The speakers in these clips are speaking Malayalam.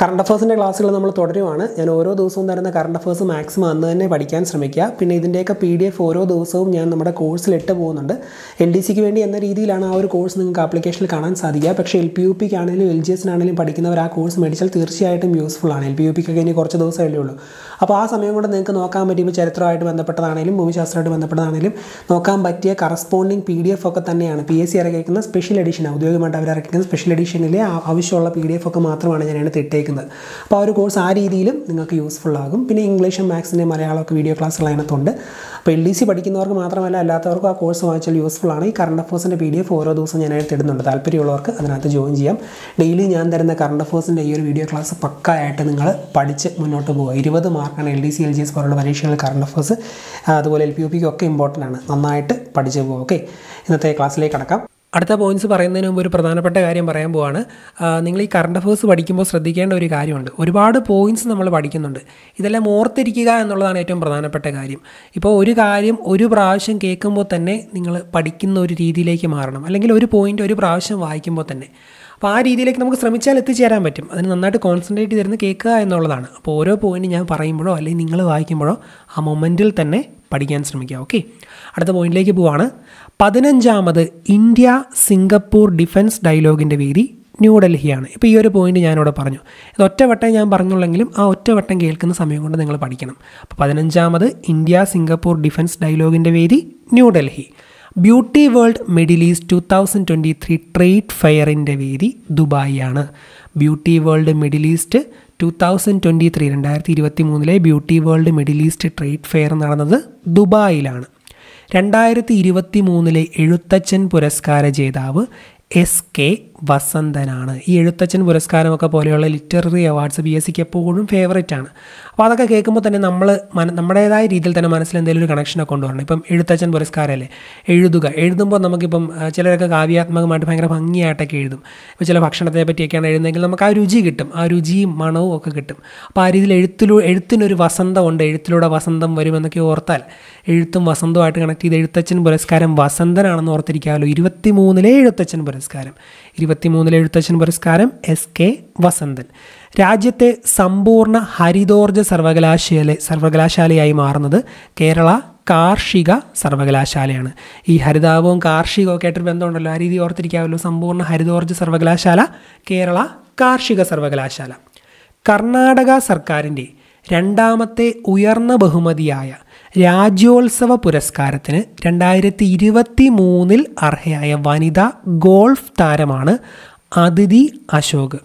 കറണ്ട് അഫേഴ്സിന്റെ ക്ലാസ്സുകൾ നമ്മൾ തുടരുവാണ്. ഞാൻ ഓരോ ദിവസവും തരുന്ന കറണ്ട് അഫേഴ്സ് മാക്സിമം അന്ന് തന്നെ പഠിക്കാൻ ശ്രമിക്കുക. പിന്നെ ഇതിന്റെയൊക്കെ പി ഡി എഫ് ഓരോ ദിവസവും ഞാൻ നമ്മുടെ കോഴ്സിൽ ഇട്ട് പോകുന്നുണ്ട്. എൽ ഡി സിക്ക് വേണ്ടി എന്ന രീതിയിലാണ് ആ ഒരു കോഴ്സ് നിങ്ങൾക്ക് ആപ്ലിക്കേഷനിൽ കാണാൻ സാധിക്കുക. പക്ഷേ എൽ പി യു പിക്ക് ആണെങ്കിലും എൽ ജി എസിനാണെങ്കിലും പഠിക്കുന്നവർ ആ കോഴ്സ് മേടിച്ചാൽ തീർച്ചയായിട്ടും യൂസ്ഫുൾ ആണ്. എൽ പി യു പിക്കൊക്കെ ഇനി കുറച്ച് ദിവസമല്ലേ ഉള്ളൂ. അപ്പോൾ ആ സമയം കൊണ്ട് നിങ്ങൾക്ക് നോക്കാൻ പറ്റിയ ചരിത്രമായിട്ട് ബന്ധപ്പെട്ടതാണെങ്കിലും ഭൂമിശാസ്ത്രമായിട്ട് ബന്ധപ്പെട്ടതാണെങ്കിലും നോക്കാൻ പറ്റിയ കറസ്പോണ്ടിങ് പി ഡി എഫ് ഒക്കെ തന്നെയാണ്. പി എസ് സി ഇറക്കിയിരിക്കുന്ന സ്പെഷ്യൽ എഡിഷൻ ഔദ്യോഗികമായിട്ട് അവർ ഇറക്കിയിരിക്കുന്ന സ്പെഷ്യൽ എഡിഷനിലെ ആവശ്യമുള്ള പി ഡി എഫ് ഒക്കെ മാത്രമാണ് ഞാൻ അതിനകത്ത് ഇട്ടേക്കുന്നത് അപ്പോൾ ആ ഒരു കോഴ്സ് ആ രീതിയിലും നിങ്ങൾക്ക് യൂസ്ഫുൾ ആകും. പിന്നെ ഇംഗ്ലീഷും മാത്സിന്റെ മലയാളമൊക്കെ വീഡിയോ ക്ലാസ്സുകൾ അതിനകത്തുണ്ട്. അപ്പോൾ എൽ ഡി സി പഠിക്കുന്നവർക്ക് മാത്രമല്ല അല്ലാത്തവർക്കും ആ കോഴ്സ് വാങ്ങിച്ചാൽ യൂസ്ഫുൾ ആണ്. ഈ കറണ്ട് അഫേഴ്സിന്റെ പി ഡി എഫ് ഓരോ ദിവസം അതിനകത്ത് ഇടുന്നുണ്ട് താല്പര്യമുള്ളവർക്ക് അതിനകത്ത് ജോയിൻ ചെയ്യാം. ഡെയിലി ഞാൻ തരുന്ന കറണ്ട് അഫേഴ്സിന്റെ ഈ ഒരു വീഡിയോ ക്ലാസ് പക്കായിട്ട് നിങ്ങൾ പഠിച്ച് മുന്നോട്ട് പോകുക ഇരുപത് മാർക്കാണ് L D C L G S പോലുള്ള പരീക്ഷകൾ കറണ്ട് അഫേഴ്സ് അതുപോലെ എൽ പി യു പിക്കൊക്കെ ഇമ്പോർട്ടന്റ് ആണ്. നന്നായിട്ട് പഠിച്ചു പോകുക ഓക്കെ ഇന്നത്തെ ക്ലാസ്സിലേക്ക് കടക്കാം. അടുത്ത പോയിന്റ്സ് പറയുന്നതിന് മുമ്പ് ഒരു പ്രധാനപ്പെട്ട കാര്യം പറയാൻ പോവാണ്. നിങ്ങൾ ഈ കറണ്ട് അഫേഴ്സ് പഠിക്കുമ്പോൾ ശ്രദ്ധിക്കേണ്ട ഒരു കാര്യമുണ്ട്. ഒരുപാട് പോയിന്റ്സ് നമ്മൾ പഠിക്കുന്നുണ്ട്. ഇതെല്ലാം ഓർത്തിരിക്കുക എന്നുള്ളതാണ് ഏറ്റവും പ്രധാനപ്പെട്ട കാര്യം. ഇപ്പോൾ ഒരു കാര്യം ഒരു പ്രാവശ്യം കേൾക്കുമ്പോൾ തന്നെ നിങ്ങൾ പഠിക്കുന്ന ഒരു രീതിയിലേക്ക് മാറണം. അല്ലെങ്കിൽ ഒരു പോയിന്റ് ഒരു പ്രാവശ്യം വായിക്കുമ്പോൾ തന്നെ. അപ്പോൾ ആ രീതിയിലേക്ക് നമുക്ക് ശ്രമിച്ചാൽ എത്തിച്ചേരാൻ പറ്റും. അതിന് നന്നായിട്ട് കോൺസെൻട്രേറ്റ് ചെയ്തിരുന്ന് കേൾക്കുക എന്നുള്ളതാണ്. അപ്പോൾ ഓരോ പോയിന്റ് ഞാൻ പറയുമ്പോഴോ അല്ലെങ്കിൽ നിങ്ങൾ വായിക്കുമ്പോഴോ ആ മൊമെന്റിൽ തന്നെ പഠിക്കാൻ ശ്രമിക്കുക. ഓക്കെ അടുത്ത പോയിന്റിലേക്ക് പോവാണ്. പതിനഞ്ചാമത് ഇന്ത്യ സിംഗപ്പൂർ ഡിഫൻസ് ഡയലോഗിന്റെ വേദി ന്യൂഡൽഹിയാണ് ഇപ്പോൾ ഈ ഒരു പോയിന്റ് ഞാനിവിടെ പറഞ്ഞു. ഇത് ഒറ്റവട്ടം ഞാൻ പറഞ്ഞുള്ളെങ്കിലും ആ ഒറ്റവട്ടം കേൾക്കുന്ന സമയം കൊണ്ട് നിങ്ങൾ പഠിക്കണം. അപ്പോൾ പതിനഞ്ചാമത് ഇന്ത്യ സിംഗപ്പൂർ ഡിഫൻസ് ഡയലോഗിന്റെ വേദി New Delhi beauty world middle east two thousand twenty three trade ഫെയറിന്റെ വേദി ദുബായിയാണ്. Beauty world middle east two thousand twenty three രണ്ടായിരത്തി ഇരുപത്തി മൂന്നിലെ beauty world middle east trade fair നടന്നത് ദുബായിലാണ്. രണ്ടായിരത്തി ഇരുപത്തി മൂന്നിലെ എഴുത്തച്ഛൻ പുരസ്കാര ജേതാവ് എസ് കെ വസന്തനാണ്. ഈ എഴുത്തച്ഛൻ പുരസ്കാരമൊക്കെ പോലെയുള്ള ലിറ്റററി അവാർഡ്സ് ബി എസ് സിക്ക് എപ്പോഴും ഫേവറേറ്റ് ആണ്. അപ്പോൾ അതൊക്കെ കേൾക്കുമ്പോൾ തന്നെ നമ്മൾ മന നമ്മുടേതായ രീതിയിൽ തന്നെ മനസ്സിൽ എന്തെങ്കിലും ഒരു കണക്ഷനൊക്കെ കൊണ്ടുവരണം. ഇപ്പം എഴുത്തച്ഛൻ പുരസ്കാരമല്ലേ എഴുതുക. എഴുതുമ്പോൾ നമുക്കിപ്പം ചിലരൊക്കെ കാവ്യാത്മകമായിട്ട് ഭയങ്കര ഭംഗിയായിട്ടൊക്കെ എഴുതും. ഇപ്പോൾ ചില ഭക്ഷണത്തെ പറ്റിയൊക്കെയാണ് എഴുതുന്നതെങ്കിൽ നമുക്ക് ആ രുചി കിട്ടും. ആ രുചിയും മണവും ഒക്കെ കിട്ടും. അപ്പോൾ ആ രീതിയിൽ എഴുത്തിലൂ എഴുത്തിനൊരു വസന്തമുണ്ട് എഴുത്തിലൂടെ വസന്തം വരുമെന്നൊക്കെ ഓർത്താൽ എഴുത്തും വസന്തവുമായിട്ട് കണക്ട് ചെയ്ത് എഴുത്തച്ഛൻ പുരസ്കാരം വസന്തനാണെന്ന് ഓർത്തിരിക്കാമല്ലോ. ഇരുപത്തി മൂന്നിലെ എഴുത്തച്ഛൻ പുരസ്കാരം. ഇരുപത്തിമൂന്നിലെ എഴുത്തച്ഛൻ പുരസ്കാരം എസ് കെ വസന്തൻ. രാജ്യത്തെ സമ്പൂർണ ഹരിതോർജ സർവകലാശാല സർവകലാശാലയായി മാറുന്നത് കേരള കാർഷിക സർവകലാശാലയാണ്. ഈ ഹരിതാപവും കാർഷികവും ഒക്കെ ആയിട്ടൊരു ബന്ധമുണ്ടല്ലോ. ആ രീതി ഓർത്തിരിക്കാമല്ലോ. സമ്പൂർണ ഹരിതോർജ സർവകലാശാല കേരള കാർഷിക സർവകലാശാല. കർണാടക സർക്കാരിന്റെ രണ്ടാമത്തെ ഉയർന്ന ബഹുമതിയായ രാജ്യോത്സവ പുരസ്കാരത്തിന് രണ്ടായിരത്തി ഇരുപത്തി മൂന്നിൽ അർഹയായ വനിതാ ഗോൾഫ് താരമാണ് അതിഥി അശോക്.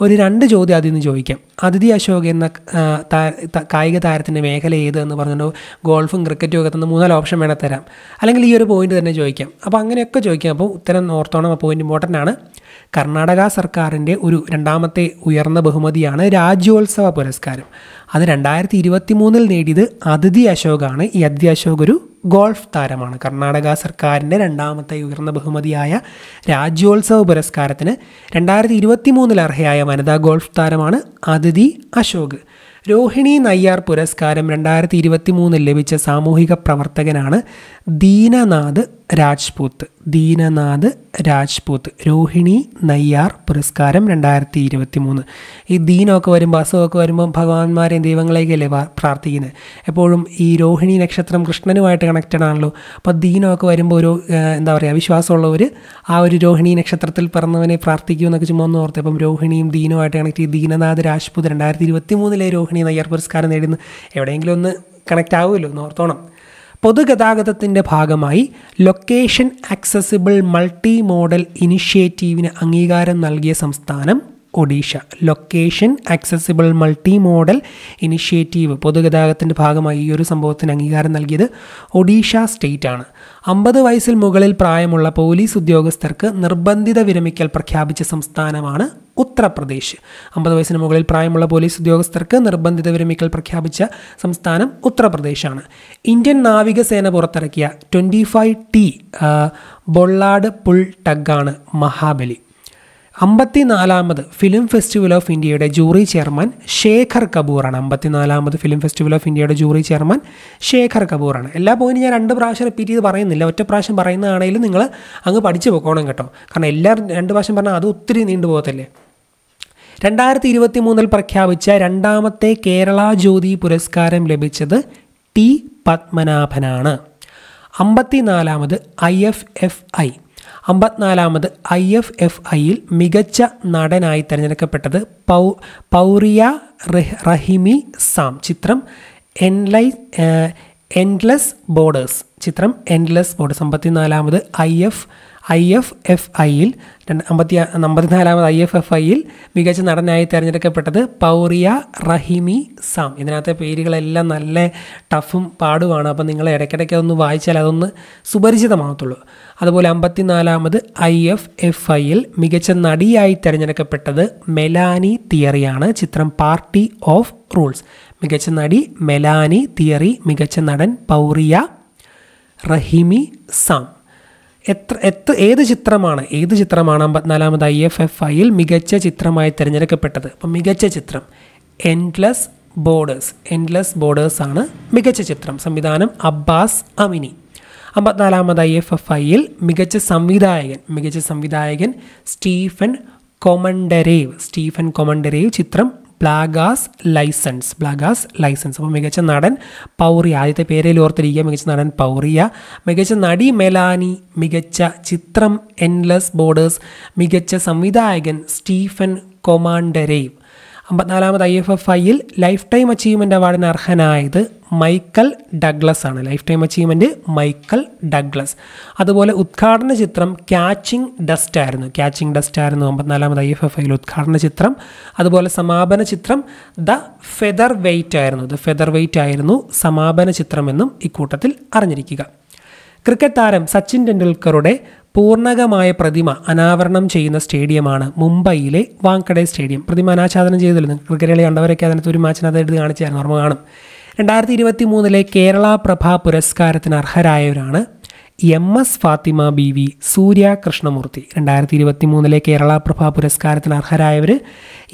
ഒരു രണ്ട് ചോദ്യം അതിൽ നിന്ന് ചോദിക്കാം. അതിഥി അശോക് എന്ന കായിക താരത്തിന്റെ മേഖല ഏത് എന്ന് പറഞ്ഞുകൊണ്ട് ഗോൾഫും ക്രിക്കറ്റും ഒക്കെ തന്ന മൂന്നാൽ ഓപ്ഷൻ വേണേൽ തരാം. അല്ലെങ്കിൽ ഈ ഒരു പോയിന്റ് തന്നെ ചോദിക്കാം. അപ്പോൾ അങ്ങനെയൊക്കെ ചോദിക്കാം. അപ്പോൾ ഉത്തരം ഓർത്തോണം ആ പോയിന്റ് ഇമ്പോർട്ടന്റ് ആണ്. കർണാടക സർക്കാരിന്റെ ഒരു രണ്ടാമത്തെ ഉയർന്ന ബഹുമതിയാണ് രാജ്യോത്സവ പുരസ്കാരം. അത് രണ്ടായിരത്തി ഇരുപത്തി മൂന്നിൽ നേടിയത് അതിഥി അശോകാണ്. ഈ അതിഥി അശോക് ഒരു ഗോൾഫ് താരമാണ്. കർണാടക സർക്കാരിന്റെ രണ്ടാമത്തെ ഉയർന്ന ബഹുമതിയായ രാജ്യോത്സവ പുരസ്കാരത്തിന് രണ്ടായിരത്തി ഇരുപത്തി മൂന്നിൽ അർഹയായ വനിതാ ഗോൾഫ് താരമാണ് അതിഥി അശോക്. രോഹിണി നയ്യാർ പുരസ്കാരം രണ്ടായിരത്തി ഇരുപത്തി മൂന്നിൽ ലഭിച്ച സാമൂഹിക പ്രവർത്തകനാണ് ദീനനാഥ് രാജ്പൂത്ത് ദീനനാഥ് രാജ്പൂത്ത് രോഹിണി നയ്യാർ പുരസ്കാരം രണ്ടായിരത്തി ഇരുപത്തി മൂന്ന് ഈ ദീനമൊക്കെ വരുമ്പോൾ അസുഖമൊക്കെ വരുമ്പോൾ ഭഗവാന്മാരെയും ദൈവങ്ങളെയൊക്കെയല്ലേ പ്രാർത്ഥിക്കുന്നത് എപ്പോഴും ഈ രോഹിണി നക്ഷത്രം കൃഷ്ണനുമായിട്ട് കണക്റ്റഡ് ആണല്ലോ. അപ്പോൾ ദീനമൊക്കെ വരുമ്പോൾ ഒരു എന്താ പറയുക വിശ്വാസമുള്ളവർ ആ ഒരു രോഹിണി നക്ഷത്രത്തിൽ പിറന്നവനെ പ്രാർത്ഥിക്കൂ എന്നൊക്കെ ചുമ്മാ ഒന്ന് ഓർത്ത്. അപ്പം രോഹിണിയും ദീനുമായിട്ട് കണക്ട് ചെയ്ത് ദീനനാഥ് രാജ്പൂത്ത് രണ്ടായിരത്തി ഇരുപത്തി മൂന്നിലെ രോഹിണി നയ്യാർ പുരസ്കാരം നേടുന്നു എവിടെയെങ്കിലും ഒന്ന് കണക്റ്റ് ആവുമല്ലോ എന്ന് ഓർത്തോണം. പൊതുഗതാഗതത്തിന്റെ ഭാഗമായി ലൊക്കേഷൻ ആക്സസിബിൾ മൾട്ടി മോഡൽ ഇനിഷ്യേറ്റീവിന് അംഗീകാരം നൽകിയ സംസ്ഥാനം Odisha. Location accessible multi modal initiative പൊതുഗതാഗതത്തിന്റെ ഭാഗമായി ഈ ഒരു സംഭവത്തിന് അംഗീകാരം നൽകിയത് ഒഡീഷ സ്റ്റേറ്റ് ആണ്. അമ്പത് വയസ്സിൽ മുകളിൽ പ്രായമുള്ള പോലീസ് ഉദ്യോഗസ്ഥർക്ക് നിർബന്ധിത വിരമിക്കൽ പ്രഖ്യാപിച്ച സംസ്ഥാനമാണ് ഉത്തർപ്രദേശ്. അമ്പത് വയസ്സിന് മുകളിൽ പ്രായമുള്ള പോലീസ് ഉദ്യോഗസ്ഥർക്ക് നിർബന്ധിത വിരമിക്കൽ പ്രഖ്യാപിച്ച സംസ്ഥാനം ഉത്തർപ്രദേശാണ്. ഇന്ത്യൻ നാവികസേന പുറത്തിറക്കിയ twenty five T bollard pull ടഗാണ് Mahabali. അമ്പത്തിനാലാമത് ഫിലിം ഫെസ്റ്റിവൽ ഓഫ് ഇന്ത്യയുടെ ജൂറി ചെയർമാൻ ശേഖർ കപൂറാണ്. അമ്പത്തിനാലാമത് ഫിലിം ഫെസ്റ്റിവൽ ഓഫ് ഇന്ത്യയുടെ ജൂറി ചെയർമാൻ ശേഖർ കപൂറാണ്. എല്ലാ പോയിന്റും ഞാൻ രണ്ട് പ്രാവശ്യം റിപ്പീറ്റ് ചെയ്ത് പറയുന്നില്ല. ഒറ്റ പ്രാവശ്യം പറയുന്നതാണെങ്കിലും നിങ്ങൾ അങ്ങ് പഠിച്ചു പോകണം കേട്ടോ. കാരണം എല്ലാ രണ്ട് പ്രാവശ്യം പറഞ്ഞാൽ അത് ഒത്തിരി നീണ്ടു പോകത്തില്ലേ? രണ്ടായിരത്തി ഇരുപത്തി മൂന്നിൽ പ്രഖ്യാപിച്ച രണ്ടാമത്തെ കേരള ജ്യോതി പുരസ്കാരം ലഭിച്ചത് ടി പത്മനാഭനാണ്. അമ്പത്തിനാലാമത് ഐ എഫ് എഫ് ഐ. അമ്പത്തിനാലാമത് ഐ എഫ് എഫ് ഐയിൽ മികച്ച നടനായി തിരഞ്ഞെടുക്കപ്പെട്ടത് പൗ പൗറിയ റഹിമി സാം. ചിത്രം എൻലൈ എൻഡ്ലെസ് ബോർഡേഴ്സ് ചിത്രം endless borders അമ്പത്തിനാലാമത് I F I F F ഐയിൽ അമ്പത്തി അമ്പത്തിനാലാമത് ഐ എഫ് എഫ് ഐയിൽ മികച്ച നടനായി തിരഞ്ഞെടുക്കപ്പെട്ടത് പൗറിയ റഹിമി സാം. ഇതിനകത്തെ പേരുകളെല്ലാം നല്ല ടഫും പാടുമാണ്. അപ്പോൾ നിങ്ങൾ ഇടയ്ക്കിടയ്ക്ക് അതൊന്ന് വായിച്ചാൽ അതൊന്ന് സുപരിചിതമാകത്തുള്ളൂ അതുപോലെ അമ്പത്തിനാലാമത് ഐ എഫ് എഫ് ഐയിൽ മികച്ച നടിയായി തിരഞ്ഞെടുക്കപ്പെട്ടത് മെലാനി തിയറിയാണ്. ചിത്രം പാർട്ടി ഓഫ് റൂൾസ്. മികച്ച നടി മെലാനി തിയറി മികച്ച നടൻ പൗറിയ റഹിമി സാം. എത്ര എത്ര ഏത് ചിത്രമാണ് ഏത് ചിത്രമാണ് അമ്പത്തിനാലാമത് ഐ എഫ് എഫ് ഐയിൽ മികച്ച ചിത്രമായി തിരഞ്ഞെടുക്കപ്പെട്ടത്? അപ്പം മികച്ച ചിത്രം എൻഡ്ലെസ് ബോർഡേഴ്സ് എൻഡ്ലെസ് ബോർഡേഴ്സ് ആണ് മികച്ച ചിത്രം. സംവിധാനം അബ്ബാസ് അമിനി. അമ്പത്തിനാലാമത് ഐ എഫ് എഫ് ഐയിൽ മികച്ച സംവിധായകൻ മികച്ച സംവിധായകൻ സ്റ്റീഫൻ കൊമണ്ടരേവ് സ്റ്റീഫൻ കൊമണ്ടരേവ് ചിത്രം ബ്ലാഗാസ് ലൈസൻസ് ബ്ലാഗാസ് ലൈസൻസ്. അപ്പോൾ മികച്ച നടൻ പൗറിയ ആദ്യത്തെ പേരിൽ ഓർത്തിരിക്കുക മികച്ച നടൻ പൗറിയ. മികച്ച നടി മെലാനി മികച്ച ചിത്രം എൻലെസ് ബോർഡേഴ്സ് മികച്ച സംവിധായകൻ സ്റ്റീഫൻ കൊമാൻഡരേവ് അമ്പത്തിനാലാമത് ഐ എഫ് എഫ് ഐയിൽ ലൈഫ് ടൈം അച്ചീവ്മെന്റ് അവാർഡിന് അർഹനായത് മൈക്കൽ ഡഗ്ലസ് ആണ് lifetime achievement Michael Douglas. അതുപോലെ ഉദ്ഘാടന ചിത്രം ക്യാച്ചിങ് ഡസ്റ്റ് ആയിരുന്നു. ക്യാച്ചിങ് ഡസ്റ്റ് ആയിരുന്നു അമ്പത്തിനാലാമത് ഐ എഫ് എഫ് ഐയിൽ ഉദ്ഘാടന ചിത്രം. അതുപോലെ സമാപന ചിത്രം ദ ഫെദർ വെയ്റ്റ് ആയിരുന്നു. ദ ഫെദർ വെയ്റ്റ് ആയിരുന്നു സമാപന ചിത്രമെന്നും ഇക്കൂട്ടത്തിൽ അറിഞ്ഞിരിക്കുക. ക്രിക്കറ്റ് താരം സച്ചിൻ ടെണ്ടുൽക്കറുടെ പൂർണകമായ പ്രതിമ അനാവരണം ചെയ്യുന്ന സ്റ്റേഡിയമാണ് മുംബൈയിലെ വാങ്കഡെ സ്റ്റേഡിയം. പ്രതിമ അനാച്ഛാദനം ചെയ്തല്ലോ ക്രിക്കറ്റ് കളി കണ്ടവരൊക്കെ അതിനകത്ത് ഒരു മാച്ചിനകത്ത് എടുത്ത് കാണിച്ചായിരുന്നു ഓർമ്മ കാണും. രണ്ടായിരത്തി ഇരുപത്തി മൂന്നിലെ കേരള പ്രഭ പുരസ്കാരത്തിന് അർഹരായവരാണ് M S Fathima B V Surya Krishnamoorthy രണ്ടായിരത്തി ഇരുപത്തി മൂന്നിലെ കേരള പ്രഭ പുരസ്കാരത്തിന് അർഹരായവർ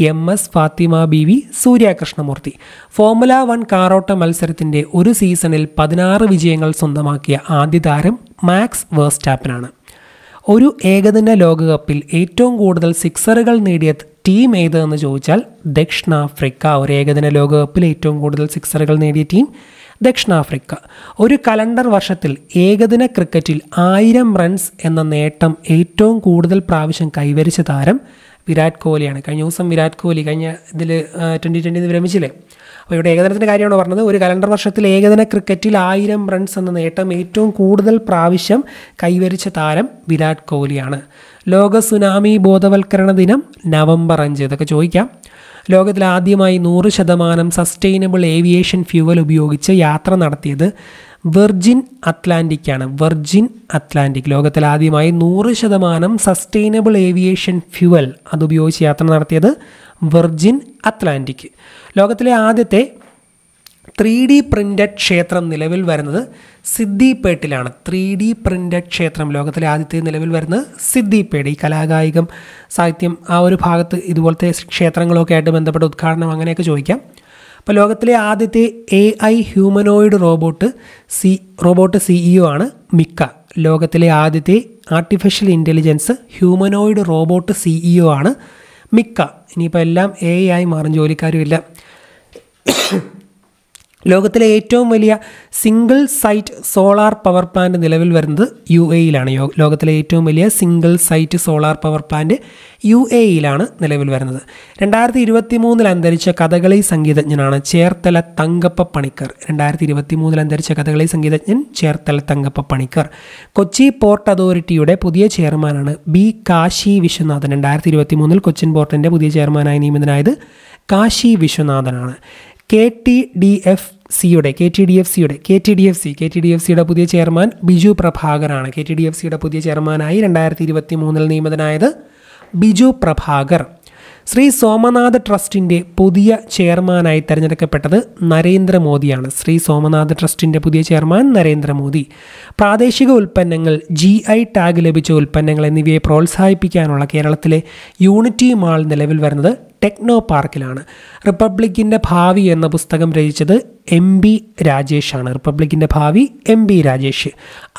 M S Fathima B V Surya Krishnamoorthy formula one കാറോട്ട മത്സരത്തിന്റെ ഒരു സീസണിൽ പതിനാറ് വിജയങ്ങൾ സ്വന്തമാക്കിയ ആദ്യ താരം മാക്സ് വേർസ്റ്റാപ്പിനാണ്. ഒരു ഏകദിന ലോകകപ്പിൽ ഏറ്റവും കൂടുതൽ സിക്സറുകൾ നേടിയ ടീം ഏതെന്ന് ചോദിച്ചാൽ ദക്ഷിണാഫ്രിക്ക. ഒരു ഏകദിന ലോകകപ്പിൽ ഏറ്റവും കൂടുതൽ സിക്സറുകൾ നേടിയ ടീം ദക്ഷിണാഫ്രിക്ക. ഒരു കലണ്ടർ വർഷത്തിൽ ഏകദിന ക്രിക്കറ്റിൽ ആയിരം റൺസ് എന്ന നേട്ടം ഏറ്റവും കൂടുതൽ പ്രാവശ്യം കൈവരിച്ച താരം വിരാട് കോഹ്ലിയാണ്. കഴിഞ്ഞ ദിവസം വിരാട് കോഹ്ലി കഴിഞ്ഞ ഇതിൽ ട്വന്റി ട്വന്റി വിരമിച്ചില്ലേ? അപ്പോൾ ഇവിടെ ഏകദിനത്തിന്റെ കാര്യമാണ് പറഞ്ഞത്? ഒരു കലണ്ടർ വർഷത്തിൽ ഏകദിന ക്രിക്കറ്റിൽ ആയിരം റൺസ് എന്ന നേട്ടം ഏറ്റവും കൂടുതൽ പ്രാവശ്യം കൈവരിച്ച താരം വിരാട് കോഹ്ലിയാണ്. ലോക സുനാമി ബോധവൽക്കരണ ദിനം നവംബർ അഞ്ച്. ഇതൊക്കെ ചോദിക്കാം. ലോകത്തിൽ ആദ്യമായി നൂറ് ശതമാനം സസ്റ്റൈനബിൾ ഏവിയേഷൻ ഫ്യൂവൽ ഉപയോഗിച്ച് യാത്ര നടത്തിയത് വെർജിൻ അറ്റ്ലാന്റിക്കാണ് വെർജിൻ അറ്റ്ലാന്റിക് ലോകത്തിലാദ്യമായി നൂറ് ശതമാനം സസ്റ്റൈനബിൾ ഏവിയേഷൻ ഫ്യൂവൽ അതുപയോഗിച്ച് യാത്ര നടത്തിയത് വെർജിൻ അറ്റ്ലാന്റിക് ലോകത്തിലെ ആദ്യത്തെ ത്രീ ഡി പ്രിന്റഡ് ക്ഷേത്രം നിലവിൽ വരുന്നത് സിദ്ദിപേട്ടിലാണ് ത്രീ ഡി പ്രിന്റഡ് ക്ഷേത്രം ലോകത്തിലെ ആദ്യത്തെ നിലവിൽ വരുന്നത് സിദ്ദിപേട് ഈ കലാകായികം സാഹിത്യം ആ ഒരു ഭാഗത്ത് ഇതുപോലത്തെ ക്ഷേത്രങ്ങളൊക്കെ ആയിട്ട് ബന്ധപ്പെട്ട ഉദ്ഘാടനം അങ്ങനെയൊക്കെ ചോദിക്കാം. അപ്പോൾ ലോകത്തിലെ ആദ്യത്തെ A I humanoid robot C robot CEO ആണ് മിക്ക. ലോകത്തിലെ ആദ്യത്തെ artificial intelligence humanoid robot CEO ആണ് മിക്ക. ഇനിയിപ്പോൾ എല്ലാം എ ആയി മാറും ജോലിക്കാരും ഇല്ല. ലോകത്തിലെ ഏറ്റവും വലിയ single site solar power plant നിലവിൽ വരുന്നത് യു എയിലാണ് ലോകത്തിലെ ഏറ്റവും വലിയ single site solar power plant U എയിലാണ് നിലവിൽ വരുന്നത്. രണ്ടായിരത്തി ഇരുപത്തി മൂന്നിൽ അന്തരിച്ച കഥകളി സംഗീതജ്ഞനാണ് ചേർത്തല തങ്കപ്പ പണിക്കർ. രണ്ടായിരത്തി ഇരുപത്തി മൂന്നിൽ അന്തരിച്ച കഥകളി സംഗീതജ്ഞൻ ചേർത്തല തങ്കപ്പ പണിക്കർ. കൊച്ചി പോർട്ട് അതോറിറ്റിയുടെ പുതിയ ചെയർമാനാണ് ബി കാശി വിശ്വനാഥൻ. രണ്ടായിരത്തി ഇരുപത്തി മൂന്നിൽ കൊച്ചിൻ പോർട്ടിന്റെ പുതിയ ചെയർമാനായി നിയമിതനായത് കാശി വിശ്വനാഥനാണ്. കെ ടി ഡി എഫ് സിയുടെ കെ ടി ഡി എഫ് സിയുടെ K T D F C K T D F സിയുടെ പുതിയ ചെയർമാൻ ബിജു പ്രഭാകറാണ്. കെ ടി ഡി എഫ് സിയുടെ പുതിയ ചെയർമാനായി രണ്ടായിരത്തി ഇരുപത്തി മൂന്നിൽ നിയമിതനായത് ബിജു പ്രഭാകർ. ശ്രീ സോമനാഥ് ട്രസ്റ്റിന്റെ പുതിയ ചെയർമാനായി തിരഞ്ഞെടുക്കപ്പെട്ടത് നരേന്ദ്രമോദിയാണ്. ശ്രീ സോമനാഥ് ട്രസ്റ്റിന്റെ പുതിയ ചെയർമാൻ നരേന്ദ്രമോദി. പ്രാദേശിക ഉൽപ്പന്നങ്ങൾ ജി ഐ ടാഗ് ലഭിച്ച ഉൽപ്പന്നങ്ങൾ എന്നിവയെ പ്രോത്സാഹിപ്പിക്കാനുള്ള കേരളത്തിലെ യൂണിറ്റി മാൾ നിലവിൽ വരുന്നത് ടെക്നോ പാർക്കിലാണ്. റിപ്പബ്ലിക്കിന്റെ ഭാവി എന്ന പുസ്തകം രചിച്ചത് എം ബി രാജേഷാണ് റിപ്പബ്ലിക്കിന്റെ ഭാവി M B Rajesh.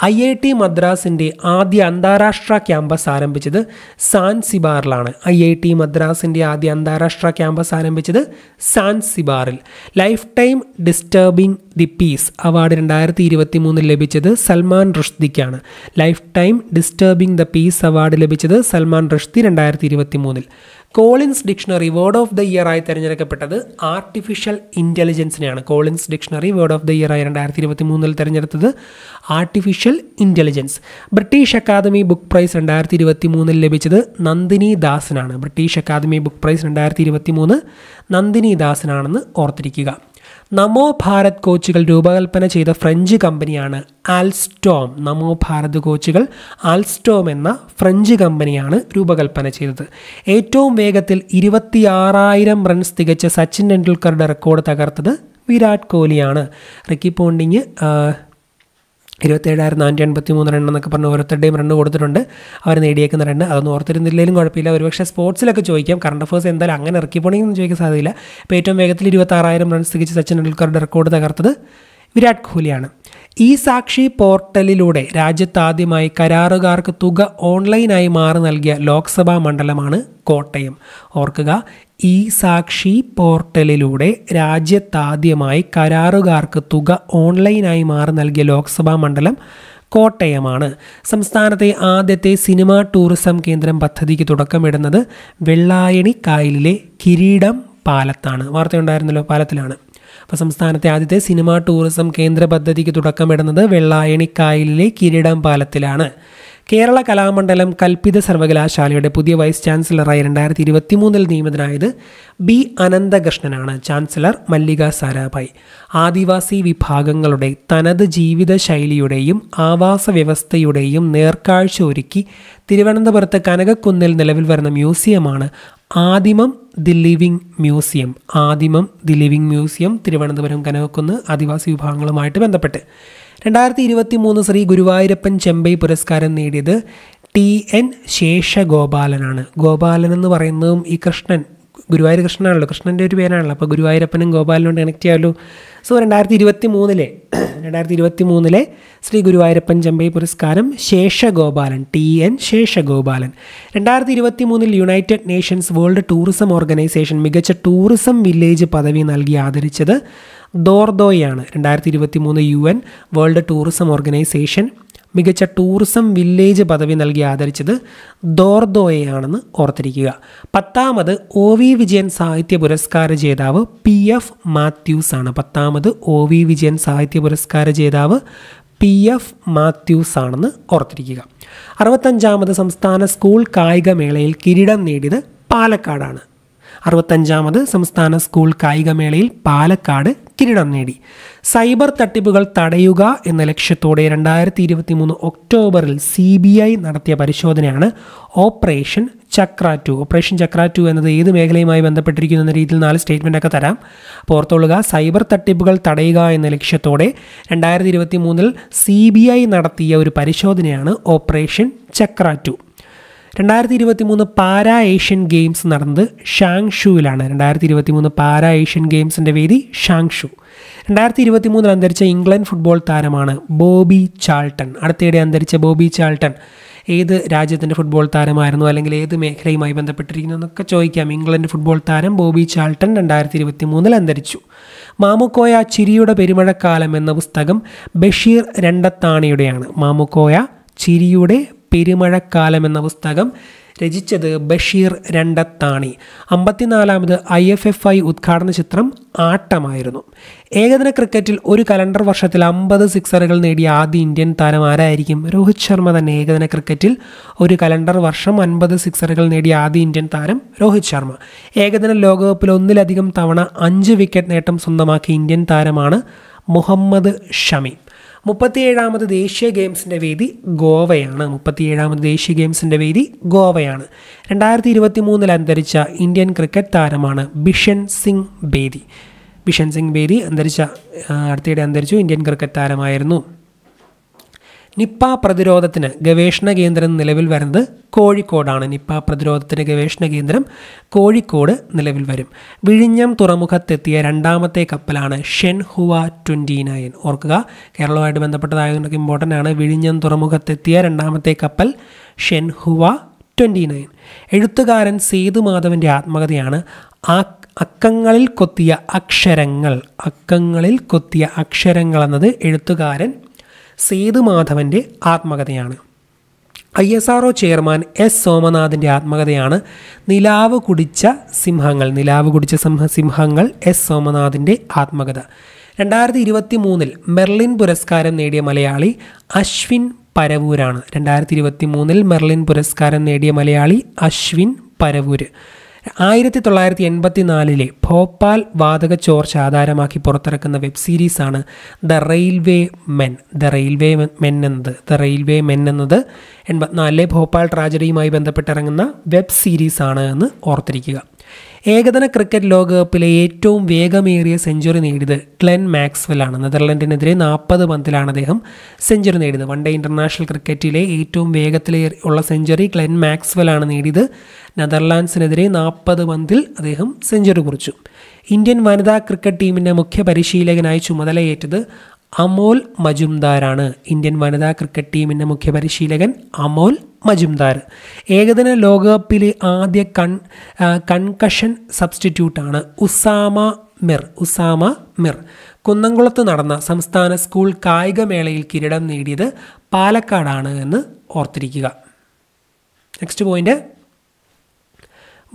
I I T മദ്രാസിന്റെ ആദ്യ അന്താരാഷ്ട്ര ക്യാമ്പസ് ആരംഭിച്ചത് സാൻസിബാറിലാണ്. ഐ ഐ ടി മദ്രാസിന്റെ ആദ്യ അന്താരാഷ്ട്ര ക്യാമ്പസ് ആരംഭിച്ചത് സാൻസിബാറിൽ. Lifetime disturbing the peace award രണ്ടായിരത്തി ഇരുപത്തി മൂന്നിൽ ലഭിച്ചത് Salman റുഷ്ദിക്കാണ്. Lifetime disturbing the peace award ലഭിച്ചത് സൽമാൻ റുഷ്ദി രണ്ടായിരത്തി ഇരുപത്തി മൂന്നിൽ Collins dictionary word of the year ആയി തിരഞ്ഞെടുക്കപ്പെട്ടത് artificial ഇന്റലിജൻസിനെയാണ്. Collins dictionary word of the year ആയി രണ്ടായിരത്തി ഇരുപത്തി മൂന്നിൽ തിരഞ്ഞെടുത്തത് artificial intelligence. British academy book prize രണ്ടായിരത്തി ഇരുപത്തി മൂന്നിൽ ലഭിച്ചത് നന്ദിനി ദാസിനാണ്. ബ്രിട്ടീഷ് അക്കാദമി ബുക്ക് പ്രൈസ് രണ്ടായിരത്തി ഇരുപത്തി മൂന്ന് നന്ദിനി ദാസിനാണെന്ന് ഓർത്തിരിക്കുക. നമോ ഭാരത് കോച്ചുകൾ രൂപകൽപ്പന ചെയ്ത ഫ്രഞ്ച് കമ്പനിയാണ് ആൽസ്റ്റോം. നമോ ഭാരത് കോച്ചുകൾ ആൽസ്റ്റോം എന്ന ഫ്രഞ്ച് കമ്പനിയാണ് രൂപകൽപ്പന ചെയ്തത്. ഏറ്റവും വേഗത്തിൽ ഇരുപത്തിയാറായിരം റൺസ് തികച്ച സച്ചിൻ ടെണ്ടുൽക്കറുടെ റെക്കോർഡ് തകർത്തത് വിരാട് കോഹ്ലിയാണ്. റിക്കി പോണ്ടിങ് ഇരുപത്തേഴായിരം നാനൂറ്റി എൺപത്തി മൂന്ന് റൺ എന്നൊക്കെ പറഞ്ഞ് ഓരോരുത്തരുടെയും റണ്ണ് കൊടുത്തിട്ടുണ്ട്. അവർ നേടിയേക്കുന്ന റണ്ണ് അതൊന്നും ഓർത്തിരുന്നില്ലെങ്കിലും കുഴപ്പമില്ല. ഒരുപക്ഷെ സ്പോർട്സിലൊക്കെ ചോദിക്കാം. കറണ്ട് അഫേഴ്സ് എന്തായാലും അങ്ങനെ ഇറക്കി പോകണമെങ്കിൽ ചോദിക്കാൻ സാധ്യതയില്ല. ഇപ്പോൾ ഏറ്റവും വേഗത്തിൽ ഇരുപത്താറായിരം റൺസ് തികച്ച് സച്ചിൻ ടെണ്ടുൽക്കറുടെ റെക്കോർഡ് തകർത്തത് വിരാട് കോഹ്ലിയാണ്. ഈ സാക്ഷി പോർട്ടലിലൂടെ രാജ്യത്താദ്യമായി കരാറുകാർക്ക് തുക ഓൺലൈനായി മാറി നൽകിയ ലോക്സഭാ മണ്ഡലമാണ് കോട്ടയം. ഓർക്കുക ഈ സാക്ഷി പോർട്ടലിലൂടെ രാജ്യത്താദ്യമായി കരാറുകാർക്ക് തുക ഓൺലൈനായി മാറി നൽകിയ ലോക്സഭാ മണ്ഡലം കോട്ടയമാണ്. സംസ്ഥാനത്തെ ആദ്യത്തെ സിനിമാ ടൂറിസം കേന്ദ്രം പദ്ധതിക്ക് തുടക്കമിടുന്നത് വെള്ളായണി കായലിലെ കിരീടം പാലത്താണ്. വാർത്തയുണ്ടായിരുന്നല്ലോ പാലത്തിലാണ്. അപ്പോൾ സംസ്ഥാനത്തെ ആദ്യത്തെ സിനിമാ ടൂറിസം കേന്ദ്ര പദ്ധതിക്ക് തുടക്കമിടുന്നത് വെള്ളായണിക്കായലിലെ കിരീടം പാലത്തിലാണ്. കേരള കലാമണ്ഡലം കൽപ്പിത സർവകലാശാലയുടെ പുതിയ വൈസ് ചാൻസലറായി രണ്ടായിരത്തി ഇരുപത്തി മൂന്നിൽ നിയമിതനായത് ബി അനന്തകൃഷ്ണനാണ്. ചാൻസലർ മല്ലിക സാരാഭായ്. ആദിവാസി വിഭാഗങ്ങളുടെ തനത് ജീവിത ശൈലിയുടെയും ആവാസ വ്യവസ്ഥയുടെയും നേർക്കാഴ്ച ഒരുക്കി തിരുവനന്തപുരത്ത് കനകക്കുന്നിൽ നിലവിൽ വരുന്ന മ്യൂസിയമാണ് Aadimam the living museum. Aadimam the living museum Thiruvananthapuram Kanakakunnu ആദിവാസി വിഭാഗങ്ങളുമായിട്ട് ബന്ധപ്പെട്ട്. രണ്ടായിരത്തി ഇരുപത്തി മൂന്ന് ശ്രീ ഗുരുവായൂരപ്പൻ ചെമ്പൈ പുരസ്കാരം നേടിയത് ടി എൻ ശേഷഗോപാലനാണ്. ഗോപാലൻ എന്ന് പറയുന്നതും ഈ കൃഷ്ണൻ ഗുരുവായൂർ കൃഷ്ണനാണല്ലോ കൃഷ്ണന്റെ ഒരു പേരാണല്ലോ. അപ്പോൾ ഗുരുവായൂരപ്പനും ഗോപാലനോട് കണക്ട് ചെയ്യാമല്ലോ. സോ രണ്ടായിരത്തി ഇരുപത്തി മൂന്നിലെ രണ്ടായിരത്തി ഇരുപത്തി മൂന്നിലെ ശ്രീ ഗുരുവായൂരപ്പൻ ചെമ്പൈ പുരസ്കാരം ശേഷഗോപാലൻ ടി എൻ ശേഷഗോപാലൻ. രണ്ടായിരത്തി ഇരുപത്തി മൂന്നിൽ United Nations world tourism organisation മികച്ച ടൂറിസം വില്ലേജ് പദവി നൽകി ആദരിച്ചത് ദോർദോയാണ്. രണ്ടായിരത്തി ഇരുപത്തി മൂന്ന് U N world tourism organisation മികച്ച ടൂറിസം വില്ലേജ് പദവി നൽകി ആദരിച്ചത് ദോർദോയെയാണെന്ന് ഓർത്തിരിക്കുക. പത്താമത് ഒ വി വിജയൻ സാഹിത്യ പുരസ്കാര ജേതാവ് പി എഫ് മാത്യൂസ് ആണ് പത്താമത് ഒ വി വിജയൻ സാഹിത്യ പുരസ്കാര ജേതാവ് പി എഫ് മാത്യൂസ് ആണെന്ന് ഓർത്തിരിക്കുക. അറുപത്തഞ്ചാമത് സംസ്ഥാന സ്കൂൾ കായികമേളയിൽ കിരീടം നേടിയത് പാലക്കാടാണ്. അറുപത്തഞ്ചാമത് സംസ്ഥാന സ്കൂൾ കായികമേളയിൽ പാലക്കാട് കിരീടം നേടി. സൈബർ തട്ടിപ്പുകൾ തടയുക എന്ന ലക്ഷ്യത്തോടെ രണ്ടായിരത്തി ഇരുപത്തി മൂന്ന് ഒക്ടോബറിൽ സി ബി ഐ നടത്തിയ പരിശോധനയാണ് operation Chakra two operation Chakra two എന്നത് ഏത് മേഖലയുമായി ബന്ധപ്പെട്ടിരിക്കുന്നു എന്ന രീതിയിൽ നാല് സ്റ്റേറ്റ്മെന്റ് ഒക്കെ തരാം ഓർത്തോളുക സൈബർ തട്ടിപ്പുകൾ തടയുക എന്ന ലക്ഷ്യത്തോടെ രണ്ടായിരത്തി ഇരുപത്തി മൂന്നിൽ സി ബി ഐ നടത്തിയ ഒരു പരിശോധനയാണ് ഓപ്പറേഷൻ ചക്ര ടു രണ്ടായിരത്തി ഇരുപത്തി മൂന്ന് പാരാ ഏഷ്യൻ ഗെയിംസ് നടന്നത് ഷാങ്ഷുവിലാണ്. രണ്ടായിരത്തി ഇരുപത്തി മൂന്ന് പാരാ ഏഷ്യൻ ഗെയിംസിന്റെ വേദി ഷാങ്ഷു. രണ്ടായിരത്തി ഇരുപത്തി മൂന്നിൽ അന്തരിച്ച ഇംഗ്ലണ്ട് ഫുട്ബോൾ താരമാണ് ബോബി ചാൾട്ടൺ. അടുത്തിടെ അന്തരിച്ച ബോബി ചാൾട്ടൺ ഏത് രാജ്യത്തിന്റെ ഫുട്ബോൾ താരമായിരുന്നു അല്ലെങ്കിൽ ഏത് മേഖലയുമായി ബന്ധപ്പെട്ടിരിക്കുന്നു എന്നൊക്കെ ചോദിക്കാം. ഇംഗ്ലണ്ട് ഫുട്ബോൾ താരം ബോബി ചാൾട്ടൺ രണ്ടായിരത്തി ഇരുപത്തി മൂന്നിൽ അന്തരിച്ചു. മാമുക്കോയ ചിരിയുടെ പെരുമഴക്കാലം എന്ന പുസ്തകം ബഷീർ രണ്ടത്താണിയുടെയാണ്. മാമുക്കോയ ചിരിയുടെ പെരുമഴക്കാലം എന്ന പുസ്തകം രചിച്ചത് ബഷീർ രണ്ടത്താണി. അമ്പത്തിനാലാമത് ഐ എഫ് എഫ് ഐ ഉദ്ഘാടന ചിത്രം ആട്ടമായിരുന്നു. ഏകദിന ക്രിക്കറ്റിൽ ഒരു കലണ്ടർ വർഷത്തിൽ അമ്പത് സിക്സറുകൾ നേടിയ ആദ്യ ഇന്ത്യൻ താരം ആരായിരിക്കും? രോഹിത് ശർമ്മ തന്നെ ഏകദിന ക്രിക്കറ്റിൽ ഒരു കലണ്ടർ വർഷം അൻപത് സിക്സറുകൾ നേടിയ ആദ്യ ഇന്ത്യൻ താരം രോഹിത് ശർമ്മ. ഏകദിന ലോകകപ്പിൽ ഒന്നിലധികം തവണ അഞ്ച് വിക്കറ്റ് നേട്ടം സ്വന്തമാക്കിയ ഇന്ത്യൻ താരമാണ് മുഹമ്മദ് ഷമി. മുപ്പത്തിയേഴാമത് ദേശീയ ഗെയിംസിന്റെ വേദി ഗോവയാണ്. മുപ്പത്തിയേഴാമത് ദേശീയ ഗെയിംസിന്റെ വേദി ഗോവയാണ്. രണ്ടായിരത്തി ഇരുപത്തി മൂന്നിൽ അന്തരിച്ച ഇന്ത്യൻ ക്രിക്കറ്റ് താരമാണ് ബിഷൻ സിംഗ് ബേദി. ബിഷൻ സിംഗ് ബേദി അന്തരിച്ച അടുത്തിടെ അന്തരിച്ചു. ഇന്ത്യൻ ക്രിക്കറ്റ് താരമായിരുന്നു. നിപ്പ പ്രതിരോധത്തിന് ഗവേഷണ കേന്ദ്രം നിലവിൽ വരുന്നത് കോഴിക്കോടാണ്. നിപ്പ പ്രതിരോധത്തിന് ഗവേഷണ കേന്ദ്രം കോഴിക്കോട് നിലവിൽ വരും. വിഴിഞ്ഞം തുറമുഖത്തെത്തിയ രണ്ടാമത്തെ കപ്പലാണ് ഷെൻഹുവ ട്വന്റി നയൻ. ഓർക്കുക കേരളവുമായിട്ട് ബന്ധപ്പെട്ടതായതുകൊണ്ടൊക്കെ ഇമ്പോർട്ടന്റ് ആണ്. വിഴിഞ്ഞം തുറമുഖത്തെത്തിയ രണ്ടാമത്തെ കപ്പൽ ഷെൻഹുവ ട്വന്റി നയൻ. എഴുത്തുകാരൻ സേതുമാധവന്റെ ആത്മകഥയാണ് ആ അക്കങ്ങളിൽ കൊത്തിയ അക്ഷരങ്ങൾ. അക്കങ്ങളിൽ കൊത്തിയ അക്ഷരങ്ങൾ എന്നത് എഴുത്തുകാരൻ സേതുമാധവന്റെ ആത്മകഥയാണ്. I S R chairman S സോമനാഥിന്റെ ആത്മകഥയാണ് നിലാവ് കുടിച്ച സിംഹങ്ങൾ നിലാവ് കുടിച്ച സിംഹ സിംഹങ്ങൾ എസ് സോമനാഥിന്റെ ആത്മകഥ. രണ്ടായിരത്തി ഇരുപത്തി മൂന്നിൽ മെർലിൻ പുരസ്കാരം നേടിയ മലയാളി അശ്വിൻ പരവൂരാണ്. രണ്ടായിരത്തി ഇരുപത്തി മൂന്നിൽ മെർലിൻ പുരസ്കാരം നേടിയ മലയാളി അശ്വിൻ പരവൂര്. ആയിരത്തി തൊള്ളായിരത്തി എൺപത്തി നാലിലെ ഭോപ്പാൽ വാതക ചോർച്ച ആധാരമാക്കി പുറത്തിറക്കുന്ന web സീരീസാണ് the railway men. The railway men എന്നത് ദ റെയിൽവേ മെൻ എന്നത് എൺപത്തിനാലിലെ ഭോപ്പാൽ ട്രാജഡിയുമായി ബന്ധപ്പെട്ടിറങ്ങുന്ന വെബ് സീരീസാണ് എന്ന് ഓർത്തിരിക്കുക. ഏകദിന ക്രിക്കറ്റ് ലോകകപ്പിലെ ഏറ്റവും വേഗമേറിയ സെഞ്ചുറി നേടിയത് ക്ലെൻ മാക്സ്വെൽ ആണ് നെതർലൻഡിനെതിരെ നാൽപ്പത് പന്തിലാണ് അദ്ദേഹം സെഞ്ചുറി നേടിയത്. വൺ ഡേ ഇന്റർനാഷണൽ ക്രിക്കറ്റിലെ ഏറ്റവും വേഗത്തിലെ ഉള്ള സെഞ്ചുറി ക്ലെൻ മാക്സ്വെൽ ആണ് നേടിയത്. നെതർലാൻഡ്സിനെതിരെ നാൽപ്പത് പന്തിൽ അദ്ദേഹം സെഞ്ചുറി കുറിച്ചു. ഇന്ത്യൻ വനിതാ ക്രിക്കറ്റ് ടീമിന്റെ മുഖ്യ പരിശീലകനായി ചുമതലയേറ്റത് അമോൽ മജുംദാരാണ്. ഇന്ത്യൻ വനിതാ ക്രിക്കറ്റ് ടീമിന്റെ മുഖ്യ പരിശീലകൻ അമോൽ മജുംദാർ. ഏകദിന ലോകകപ്പിലെ ആദ്യ കൺ കൺകഷൻ സബ്സ്റ്റിറ്റ്യൂട്ടാണ് ഉസാമ മിർ ഉസാമ മിർ. കുന്നംകുളത്ത് നടന്ന സംസ്ഥാന സ്കൂൾ കായികമേളയിൽ കിരീടം നേടിയത് പാലക്കാടാണ് എന്ന് ഓർത്തിരിക്കുക. നെക്സ്റ്റ് പോയിന്റ്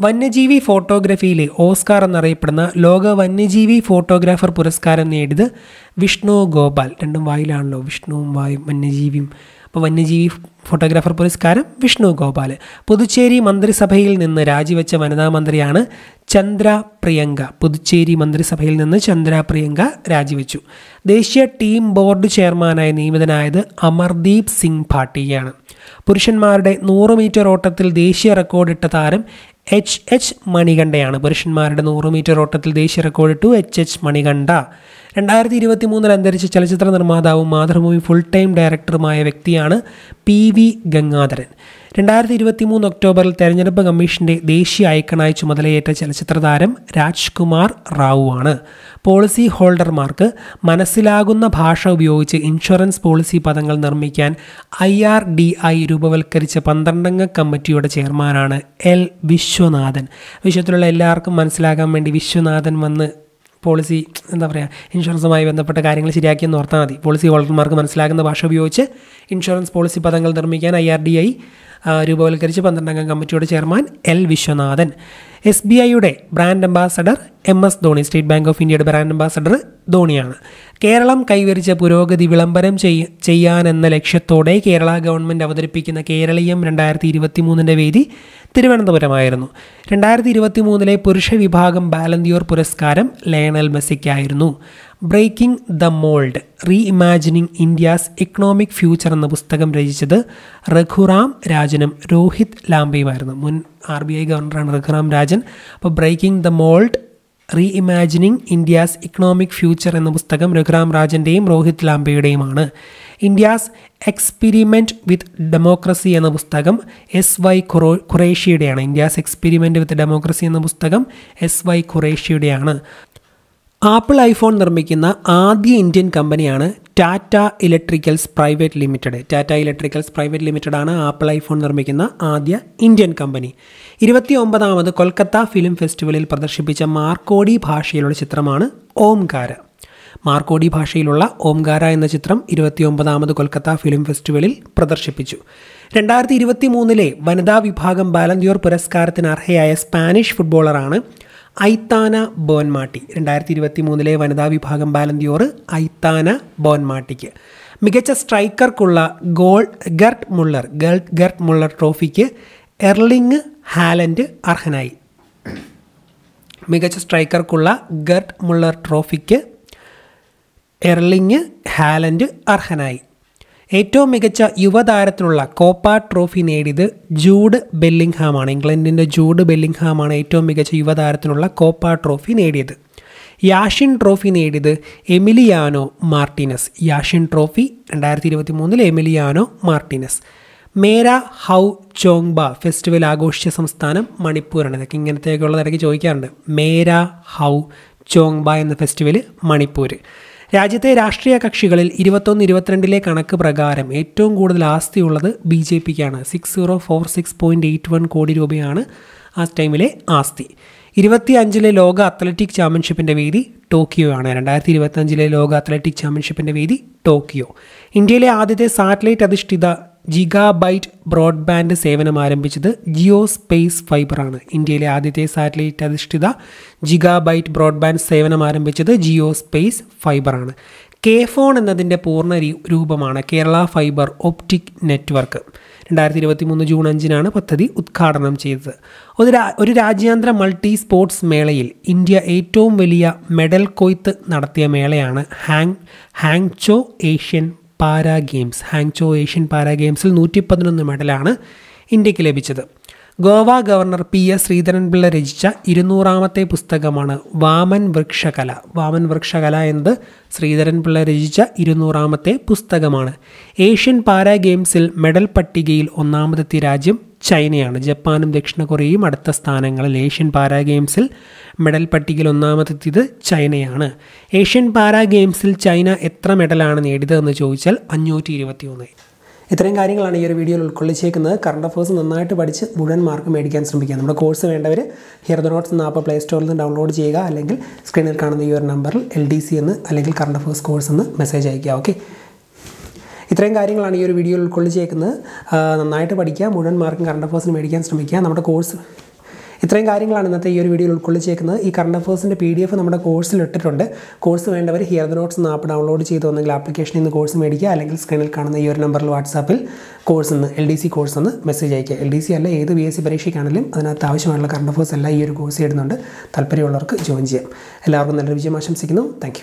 വന്യജീവി ഫോട്ടോഗ്രഫിയിലെ ഓസ്കാർ എന്നറിയപ്പെടുന്ന ലോക വന്യജീവി ഫോട്ടോഗ്രാഫർ പുരസ്കാരം നേടിയത് വിഷ്ണു ഗോപാൽ. രണ്ടും വായിലാണല്ലോ. വിഷ്ണുവും വായും വന്യജീവിയും അപ്പോൾ വന്യജീവി ഫോട്ടോഗ്രാഫർ പുരസ്കാരം വിഷ്ണു ഗോപാൽ പുതുച്ചേരി മന്ത്രിസഭയിൽ നിന്ന് രാജിവെച്ച വനിതാ മന്ത്രിയാണ് ചന്ദ്ര പ്രിയങ്ക. പുതുച്ചേരി മന്ത്രിസഭയിൽ നിന്ന് ചന്ദ്ര പ്രിയങ്ക രാജിവെച്ചു. ദേശീയ ടീം ബോർഡ് ചെയർമാനായി നിയമിതനായത് അമർദീപ് സിംഗ് ഭാട്ടിയാണ്. പുരുഷന്മാരുടെ നൂറ് മീറ്റർ ഓട്ടത്തിൽ ദേശീയ റെക്കോർഡിട്ട താരം എച്ച് എച്ച് മണികണ്ഠയാണ്. പുരുഷന്മാരുടെ നൂറ് മീറ്റർ ഓട്ടത്തിൽ ദേശീയ റെക്കോർഡിട്ടു എച്ച് എച്ച് മണികണ്ഠ. രണ്ടായിരത്തി ഇരുപത്തി മൂന്നിൽ അന്തരിച്ച ചലച്ചിത്ര നിർമ്മാതാവും മാതൃഭൂമി ഫുൾ ടൈം ഡയറക്ടറുമായ വ്യക്തിയാണ് പി വി ഗംഗാധരൻ. രണ്ടായിരത്തി ഇരുപത്തി മൂന്ന് ഒക്ടോബറിൽ തെരഞ്ഞെടുപ്പ് കമ്മീഷന്റെ ദേശീയ ഐക്കണായി ചുമതലയേറ്റ ചലച്ചിത്ര താരം രാജ്കുമാർ റാവു ആണ് പോളിസി ഹോൾഡർമാർക്ക് മനസ്സിലാകുന്ന ഭാഷ ഉപയോഗിച്ച് ഇൻഷുറൻസ് പോളിസി പദങ്ങൾ നിർമ്മിക്കാൻ ഐ ആർ ഡി ഐ രൂപവൽക്കരിച്ച പന്ത്രണ്ടംഗ കമ്മിറ്റിയുടെ ചെയർമാനാണ് എൽ വിശ്വനാഥൻ. വിശ്വത്തിലുള്ള എല്ലാവർക്കും മനസ്സിലാകാൻ വേണ്ടി വിശ്വനാഥൻ വന്ന് പോളിസി എന്താ പറയുക ഇൻഷുറൻസുമായി ബന്ധപ്പെട്ട കാര്യങ്ങൾ ശരിയാക്കിയെന്ന് ഓർത്താൽ മതി. പോളിസി ഹോൾഡർമാർക്ക് മനസ്സിലാകുന്ന ഭാഷ ഉപയോഗിച്ച് ഇൻഷുറൻസ് പോളിസി പദങ്ങൾ നിർമ്മിക്കാൻ ഐ ആർ ഡി ഐ രൂപവൽക്കരിച്ച് പന്ത്രണ്ടംഗ കമ്മിറ്റിയുടെ chairman L Viswanathan. S B ഐയുടെ brand ambassador M S Dhoni state bank of ഇന്ത്യയുടെ ബ്രാൻഡ് അംബാസഡർ ധോണിയാണ്. കേരളം കൈവരിച്ച പുരോഗതി വിളംബരം ചെയ്യ ചെയ്യാനെന്ന ലക്ഷ്യത്തോടെ കേരള ഗവൺമെന്റ് അവതരിപ്പിക്കുന്ന കേരളീയം രണ്ടായിരത്തി ഇരുപത്തി മൂന്നിന്റെ വേദി തിരുവനന്തപുരമായിരുന്നു. രണ്ടായിരത്തി ഇരുപത്തി മൂന്നിലെ പുരുഷ വിഭാഗം ബാലന്തിയോർ പുരസ്കാരം Lionel മെസ്സിക്കായിരുന്നു. Breaking the mould reimagining India's economic future എന്ന പുസ്തകം രചിച്ചത് രഘുറാം രാജനും രോഹിത് ലാംബയുമായിരുന്നു. മുൻ ആർ ബി ഐ ഗവർണറാണ് രഘുറാം രാജൻ. അപ്പോൾ breaking the mould reimagining India's economic future എന്ന പുസ്തകം രഘുറാം രാജന്റെയും രോഹിത് ലാംബയുടെയുമാണ്. ഇന്ത്യാസ് എക്സ്പെരിമെന്റ് വിത്ത് ഡെമോക്രസി എന്ന പുസ്തകം എസ് വൈ ഖുറോ ഖുറേഷ്യയുടെയാണ് ഇന്ത്യാസ് എക്സ്പെരിമെന്റ് വിത്ത് ഡെമോക്രസി എന്ന പുസ്തകം എസ് വൈ ഖുറേഷ്യയുടെയാണ് ആപ്പിൾ ഐഫോൺ നിർമ്മിക്കുന്ന ആദ്യ ഇന്ത്യൻ കമ്പനിയാണ് Tata electricals private limited. Tata electricals private limited ആണ് ആപ്പിൾ ഐഫോൺ നിർമ്മിക്കുന്ന ആദ്യ ഇന്ത്യൻ കമ്പനി. ഇരുപത്തി ഒമ്പതാമത് കൊൽക്കത്ത ഫിലിം ഫെസ്റ്റിവലിൽ പ്രദർശിപ്പിച്ച മാർക്കോടി ഭാഷയിലുള്ള ചിത്രമാണ് ഓംകാര. മാർക്കോടി ഭാഷയിലുള്ള ഓംകാര എന്ന ചിത്രം ഇരുപത്തിയൊമ്പതാമത് കൊൽക്കത്ത ഫിലിം ഫെസ്റ്റിവലിൽ പ്രദർശിപ്പിച്ചു. രണ്ടായിരത്തി ഇരുപത്തി മൂന്നിലെ വനിതാ വിഭാഗം ബാലന്തിയോർ പുരസ്കാരത്തിന് അർഹയായ സ്പാനിഷ് ഫുട്ബോളറാണ് ഐത്താന ബോൻമാട്ടി. രണ്ടായിരത്തി ഇരുപത്തി മൂന്നിലെ വനിതാ വിഭാഗം ബാലന്തിയോർ ഐത്താന ബോൻമാട്ടിക്ക്. മികച്ച സ്ട്രൈക്കർക്കുള്ള goal Gerd Muller Gerd Muller ട്രോഫിക്ക് എർലിംഗ് ഹാലൻഡ് അർഹനായി. മികച്ച സ്ട്രൈക്കർക്കുള്ള ഗർട്ട് മുള്ളർ ട്രോഫിക്ക് എർലിംഗ് ഹാലൻഡ് അർഹനായി. ഏറ്റവും മികച്ച യുവതാരത്തിലുള്ള കോപ്പ ട്രോഫി നേടിയത് ജൂഡ് ബെല്ലിംഗ്ഹാമാണ്. ഇംഗ്ലണ്ടിന്റെ ജൂഡ് ബെല്ലിംഗ്ഹാമാണ് ഏറ്റവും മികച്ച യുവതാരത്തിനുള്ള കോപ്പ ട്രോഫി നേടിയത്. യാഷിൻ ട്രോഫി നേടിയത് എമിലിയാനോ മാർട്ടിനസ്. യാഷിൻ ട്രോഫി രണ്ടായിരത്തി ഇരുപത്തി മൂന്നിൽ Emiliano Martinez. Mera Hou Chongba festival ആഘോഷിച്ച സംസ്ഥാനം മണിപ്പൂരാണ്. ഇതൊക്കെ ഇങ്ങനത്തെയൊക്കെയുള്ള ഇടയ്ക്ക് ചോദിക്കാറുണ്ട്. മേര ഹൗ ചോങ്ബ എന്ന ഫെസ്റ്റിവൽ മണിപ്പൂർ രാജ്യത്തെ രാഷ്ട്രീയ കക്ഷികളിൽ ഇരുപത്തൊന്ന് ഇരുപത്തിരണ്ടിലെ കണക്ക് പ്രകാരം ഏറ്റവും കൂടുതൽ ആസ്തിയുള്ളത് B J പിക്കാണ്. Six zero four six point eight one കോടി രൂപയാണ് ആ ടൈമിലെ ആസ്തി. ഇരുപത്തി അഞ്ചിലെ ലോക അത്ലറ്റിക് ചാമ്പ്യൻഷിപ്പിന്റെ വേദി ടോക്കിയോ ആണ് രണ്ടായിരത്തി ഇരുപത്തി അഞ്ചിലെ ലോക അത്ലറ്റിക് ചാമ്പ്യൻഷിപ്പിന്റെ വേദി ടോക്കിയോ. ഇന്ത്യയിലെ ആദ്യത്തെ സാറ്റലൈറ്റ് അധിഷ്ഠിത ജിഗാബൈറ്റ് ബ്രോഡ്ബാൻഡ് സേവനം ആരംഭിച്ചത് ജിയോ സ്പേസ് ഫൈബറാണ് ഇന്ത്യയിലെ ആദ്യത്തെ സാറ്റലൈറ്റ് അധിഷ്ഠിത ജിഗാബൈറ്റ് ബ്രോഡ്ബാൻഡ് സേവനം ആരംഭിച്ചത് ജിയോ സ്പേസ് ഫൈബറാണ് കെ ഫോൺ എന്നതിന്റെ പൂർണ രൂപമാണ് കേരള ഫൈബർ ഒപ്റ്റിക് നെറ്റ്വർക്ക്. രണ്ടായിരത്തി ഇരുപത്തി മൂന്ന് ജൂൺ അഞ്ചിനാണ് പദ്ധതി ഉദ്ഘാടനം ചെയ്തത്. ഒരു ഒരു രാജ്യാന്തര മൾട്ടി സ്പോർട്സ് മേളയിൽ ഇന്ത്യ ഏറ്റവും വലിയ മെഡൽ കൊയ്ത്ത് നടത്തിയ മേളയാണ് Hang Hangzhou Asian para games Hangzhou Asian para ഗെയിംസിൽ നൂറ്റി പതിനൊന്ന് മെഡലാണ് ഇന്ത്യയ്ക്ക് ലഭിച്ചത്. Goa governor P S Sreedharan Pillai രചിച്ച ഇരുന്നൂറാമത്തെ പുസ്തകമാണ് വാമൻ വൃക്ഷകല. വാമൻ വൃക്ഷകല എന്നത് ശ്രീധരൻപിള്ള രചിച്ച ഇരുന്നൂറാമത്തെ പുസ്തകമാണ്. ഏഷ്യൻ പാരാ ഗെയിംസിൽ മെഡൽ പട്ടികയിൽ ഒന്നാമതെത്തിയ രാജ്യം ചൈനയാണ്. ജപ്പാനും ദക്ഷിണ കൊറിയയും അടുത്ത സ്ഥാനങ്ങളിൽ ഏഷ്യൻ പാരാ ഗെയിംസിൽ മെഡൽ പട്ടികയിൽ ഒന്നാമതെത്തിയത് ചൈനയാണ്. ഏഷ്യൻ പാരാ ഗെയിംസിൽ ചൈന എത്ര മെഡലാണ് നേടിയതെന്ന് ചോദിച്ചാൽ അഞ്ഞൂറ്റി ഇരുപത്തി ഒന്ന് ഇത്രയും കാര്യങ്ങളാണ് ഈ ഒരു വീഡിയോയിൽ ഉൾക്കൊള്ളിച്ചേക്കുന്നത്. കറണ്ട് അഫേഴ്സ് നന്നായിട്ട് പഠിച്ച് മുഴുവൻ മാർക്ക് മേടിക്കാൻ ശ്രമിക്കുക. നമ്മുടെ കോഴ്സ് വേണ്ടവർ ഹിയർ ദ നോട്ട്സ് എന്ന ആപ്പ് പ്ലേ സ്റ്റോറിൽ നിന്ന് ഡൗൺലോഡ് ചെയ്യുക. അല്ലെങ്കിൽ സ്ക്രീനിൽ കാണുന്ന ഈ ഒരു നമ്പറിൽ എൽ ഡി സി എന്ന് അല്ലെങ്കിൽ കറണ്ട് അഫേഴ്സ് കോഴ്സ് എന്ന് മെസ്സേജ് അയയ്ക്കുക. ഓക്കെ ഇത്രയും കാര്യങ്ങളാണ് ഈ ഒരു വീഡിയോയിൽ ഉൾക്കൊള്ളിച്ചേക്കുന്നത് നന്നായിട്ട് പഠിക്കുക മുഴുവൻ മാർക്കും കറണ്ട് അഫേഴ്സിന് മേടിക്കാൻ ശ്രമിക്കുക. നമ്മുടെ കോഴ്സ് ഇത്രയും കാര്യങ്ങളാണ് ഇന്നത്തെ ഈ ഒരു വീഡിയോയിൽ ഉൾക്കൊള്ളിച്ചേക്കുന്നത് ഈ കറണ്ട് അഫേഴ്സിന്റെ പി ഡി എഫ് നമ്മുടെ കോഴ്സിൽ ഇട്ടിട്ടുണ്ട്. കോഴ്സ് വേണ്ടവർ ഹിയർ ദ നോട്ട്സ് എന്ന ആപ്പ് ഡൗൺലോഡ് ചെയ്ത് ഒന്നെങ്കിൽ ആപ്ലിക്കേഷനിൽ നിന്ന് കോഴ്സ് മേടിക്കുക. അല്ലെങ്കിൽ സ്ക്രീനിൽ കാണുന്ന ഈ ഒരു നമ്പറിൽ വാട്സാപ്പിൽ കോഴ്സ് എന്ന് എൽ ഡി സി കോഴ്സ് എന്ന് മെസ്സേജ് അയക്കുക. എൽ ഡി സി അല്ല ഏത് ബി എസ് സി പരീക്ഷയ്ക്കാണെങ്കിലും അതിനകത്ത് ആവശ്യമായുള്ള കറണ്ട് അഫേഴ്സ് എല്ലാം ഈ ഒരു കോഴ്സ് ഇടുന്നുണ്ട്. താല്പര്യമുള്ളവർക്ക് ജോയിൻ ചെയ്യാം. എല്ലാവർക്കും നല്ലൊരു വിജയം ആശംസിക്കുന്നു. താങ്ക്